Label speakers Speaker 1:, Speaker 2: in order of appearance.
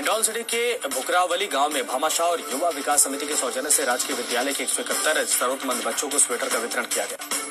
Speaker 1: हिंडौल city के भुकरावली गाँव में भामाशाह और युवा विकास समिति के सौजन्य से राजकीय विद्यालय के एक सौ इकहत्तर जरूरतमंद बच्चों को स्वेटर का वितरण किया गया।